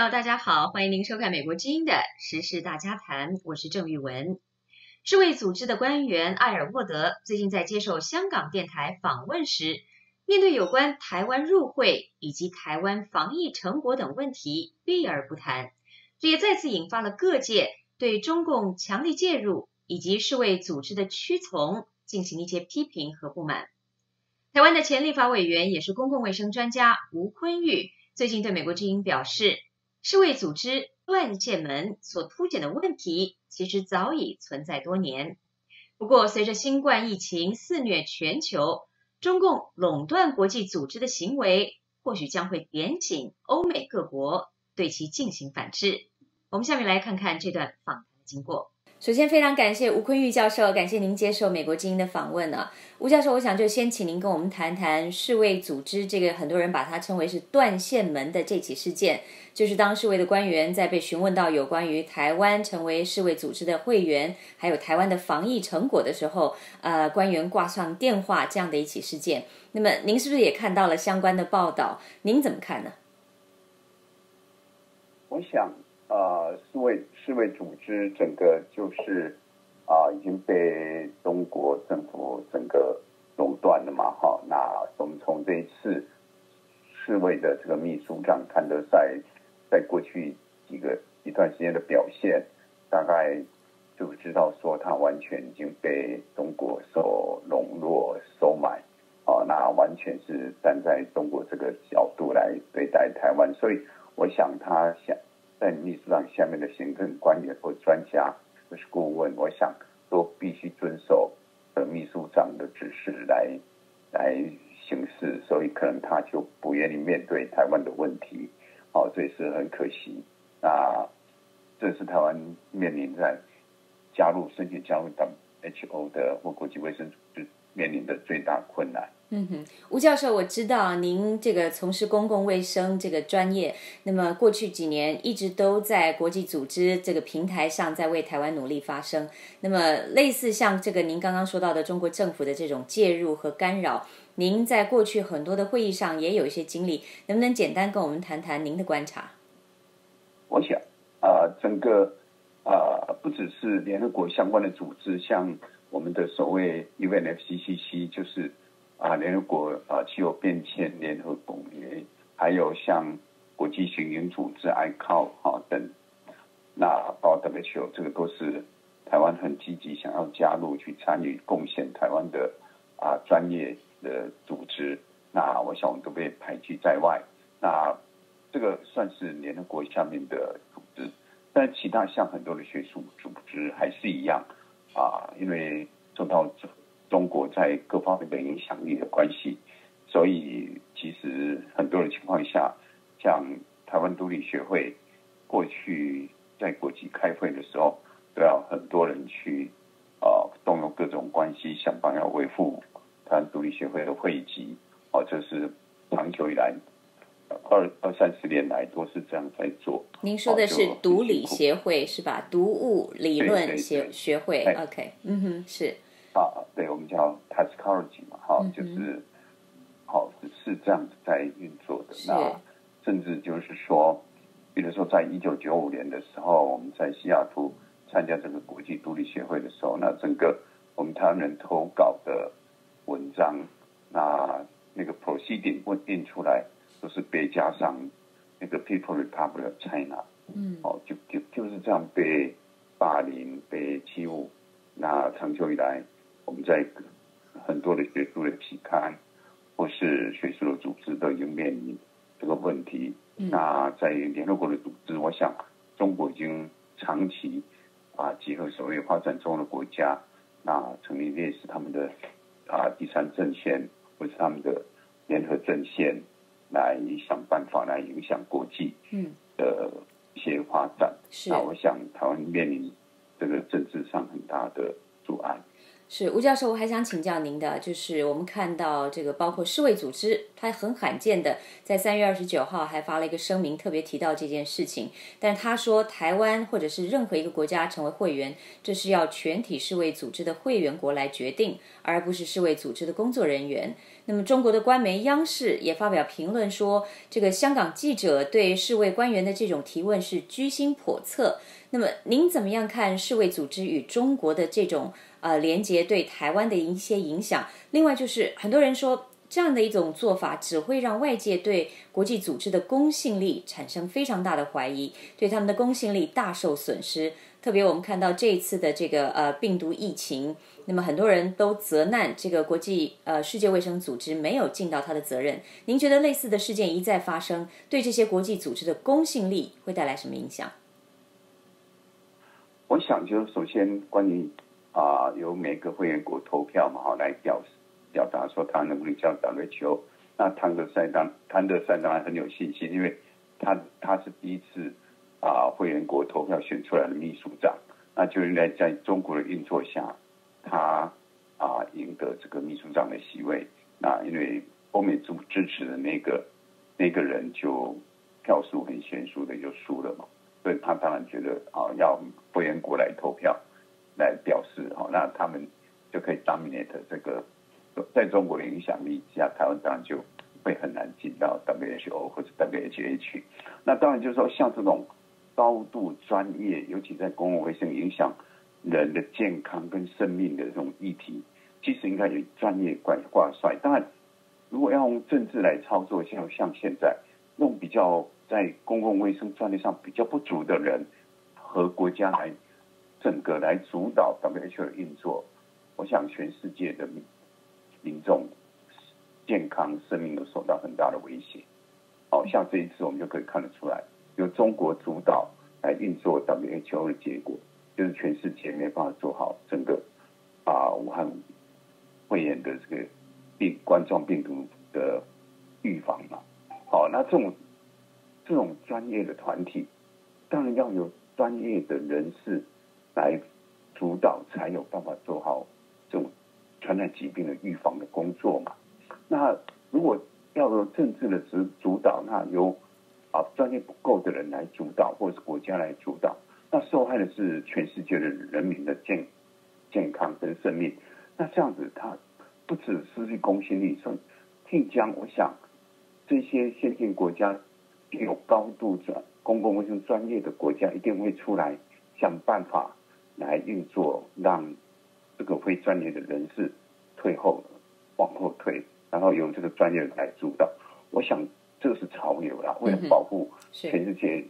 友，大家好，欢迎您收看《美国之音》的时事大家谈，我是郑玉文。世卫组织的官员艾尔沃德最近在接受香港电台访问时，面对有关台湾入会以及台湾防疫成果等问题避而不谈，这也再次引发了各界对中共强力介入以及世卫组织的屈从进行一些批评和不满。台湾的前立法委员也是公共卫生专家吴坤玉最近对美国之音表示。世卫组织乱建门所凸显的问题，其实早已存在多年。不过，随着新冠疫情肆虐全球，中共垄断国际组织的行为，或许将会点醒欧美各国对其进行反制。我们下面来看看这段访谈的经过。首先，非常感谢吴坤玉教授，感谢您接受美国精英的访问呢。吴教授，我想就先请您跟我们谈谈世卫组织这个很多人把它称为是断线门的这起事件，就是当世卫的官员在被询问到有关于台湾成为世卫组织的会员，还有台湾的防疫成果的时候，呃，官员挂上电话这样的一起事件。那么，您是不是也看到了相关的报道？您怎么看呢？我想。呃，世卫世卫组织整个就是啊，已经被中国政府整个垄断了嘛，哈。那我们从这一次世卫的这个秘书长看得在在过去几个一段时间的表现，大概就知道说他完全已经被中国所笼络收买，啊，那完全是站在中国这个角度来对待台湾，所以我想他想。在秘书长下面的行政官员或专家或是顾问，我想都必须遵守的秘书长的指示来来行事，所以可能他就不愿意面对台湾的问题，好，这也是很可惜。那这是台湾面临在加入申请加入 WHO 的或国际卫生组织面临的最大困难。嗯哼，吴教授，我知道您这个从事公共卫生这个专业，那么过去几年一直都在国际组织这个平台上在为台湾努力发声。那么类似像这个您刚刚说到的中国政府的这种介入和干扰，您在过去很多的会议上也有一些经历，能不能简单跟我们谈谈您的观察？我想，呃，整个呃不只是联合国相关的组织，像我们的所谓 UNFCCC，就是。啊，联合国啊，气候变迁联合公约，还有像国际巡营组织 ICAO 啊等，那包括 WHO，这个都是台湾很积极想要加入去参与贡献台湾的啊专业的组织。那我想我们都被排拒在外。那这个算是联合国下面的组织，但其他像很多的学术组织还是一样啊，因为受到中国在各方面的影响力的关系，所以其实很多的情况下，像台湾独立学会过去在国际开会的时候，都要很多人去啊动用各种关系，想办法维护台湾独立学会的会籍。哦，这是长久以来二二三十年来都是这样在做。您说的是毒理协会是吧？毒物理论协学会，OK，嗯哼，是。啊，对，我们叫 toxicology 嘛，哈，就是，好是这样子在运作的。那甚至就是说，比如说，在一九九五年的时候，我们在西雅图参加这个国际独立协会的时候，那整个我们台湾人投稿的文章，那那个 proceeding 问印出来，都是被加上那个 People Republic of China，嗯，哦，就就就是这样被霸凌、被欺侮，那长久以来。我们在很多的学术的期刊或是学术的组织都已经面临这个问题。那在联合国的组织，我想中国已经长期啊结合所谓发展中的国家，那成立类似他们的啊第三阵线或是他们的联合阵线，来想办法来影响国际的一些发展。那我想台湾面临这个政治上很大的。是吴教授，我还想请教您的，就是我们看到这个，包括世卫组织，它很罕见的在三月二十九号还发了一个声明，特别提到这件事情。但他说，台湾或者是任何一个国家成为会员，这是要全体世卫组织的会员国来决定，而不是世卫组织的工作人员。那么，中国的官媒央视也发表评论说，这个香港记者对世卫官员的这种提问是居心叵测。那么，您怎么样看世卫组织与中国的这种？呃，连接对台湾的一些影响。另外，就是很多人说，这样的一种做法只会让外界对国际组织的公信力产生非常大的怀疑，对他们的公信力大受损失。特别我们看到这一次的这个呃病毒疫情，那么很多人都责难这个国际呃世界卫生组织没有尽到他的责任。您觉得类似的事件一再发生，对这些国际组织的公信力会带来什么影响？我想，就首先关于。啊，由每个会员国投票嘛，好来表表达说他能不能叫 WHO。那谭德赛当谭德赛当然很有信心，因为他他是第一次啊会员国投票选出来的秘书长，那就应该在中国的运作下，他啊赢得这个秘书长的席位。那因为欧美支支持的那个那个人就票数很悬殊的就输了嘛，所以他当然觉得啊要会员国来投票。来表示哈，那他们就可以 dominate 这个在中国的影响力下，台湾当然就会很难进到 WHO 或者 WHH。那当然就是说，像这种高度专业，尤其在公共卫生影响人的健康跟生命的这种议题，其实应该有专业挂挂帅。当然，如果要用政治来操作，像像现在用比较在公共卫生专业上比较不足的人和国家来。整个来主导 WHO 的运作，我想全世界的民众健康生命都受到很大的威胁。好像这一次我们就可以看得出来，由中国主导来运作 WHO 的结果，就是全世界没办法做好整个啊武汉肺炎的这个病冠状病毒的预防嘛。好，那这种这种专业的团体，当然要有专业的人士。来主导才有办法做好这种传染疾病的预防的工作嘛？那如果要有政治的主主导，那由啊专业不够的人来主导，或者是国家来主导，那受害的是全世界的人民的健健康跟生命。那这样子，他不止失去公信力，所以晋江，我想这些先进国家有高度专公共卫生专业的国家，一定会出来想办法。来运作，让这个非专业的人士退后，往后退，然后由这个专业来主导。我想这个是潮流啦，为了保护全世界。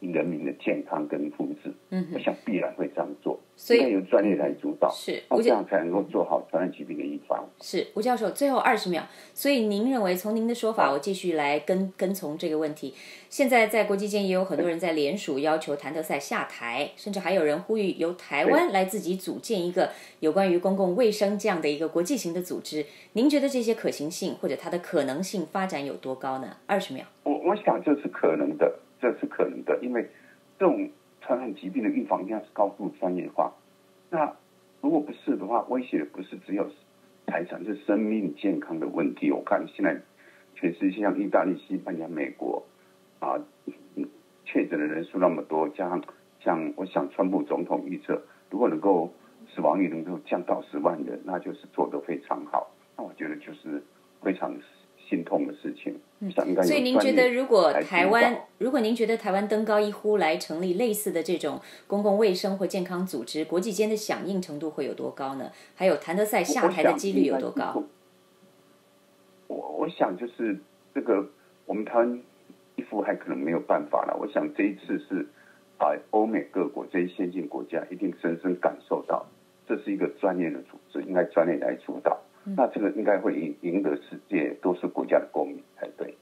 人民的健康跟福祉，嗯，我想必然会这样做，所以由专业来主导，是，这样才能够做好传染疾病的预防。是吴教授，最后二十秒，所以您认为从您的说法，我继续来跟跟从这个问题。现在在国际间也有很多人在联署要求谭德赛下台，甚至还有人呼吁由台湾来自己组建一个有关于公共卫生这样的一个国际型的组织。您觉得这些可行性或者它的可能性发展有多高呢？二十秒，我我想这是可能的。这是可能的，因为这种传染疾病的预防一定要是高度专业化。那如果不是的话，威胁的不是只有财产，是生命健康的问题。我看现在全世界像意大利、西班牙、美国啊，确诊的人数那么多，加上像我想，川普总统预测，如果能够死亡率能够降到十万人，那就是做得非常好。那我觉得就是非常。心痛的事情，所以您觉得，如果台湾，如果您觉得台湾登高一呼来成立类似的这种公共卫生或健康组织，国际间的响应程度会有多高呢？还有谭德赛下台的几率有多高？我我想就是这个，我们台湾一呼还可能没有办法了。我想这一次是啊，欧美各国这些先进国家一定深深感受到，这是一个专业的组织，应该专业来主导。那这个应该会赢赢得世界都是国家的公民才对。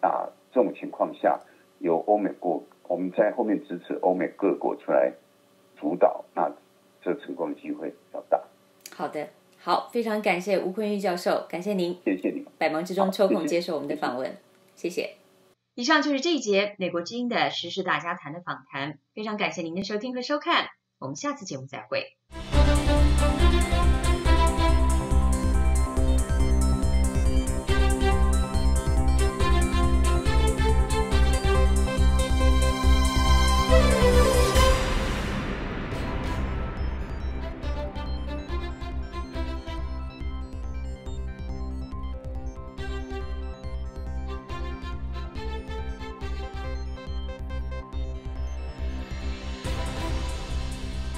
那这种情况下，由欧美国我们在后面支持欧美各国出来主导，那这成功的机会比较大。好的，好，非常感谢吴坤玉教授，感谢您，谢谢您，百忙之中抽空接受我们的访问，谢谢。以上就是这一节美国之音的时事大家谈的访谈，非常感谢您的收听和收看，我们下次节目再会。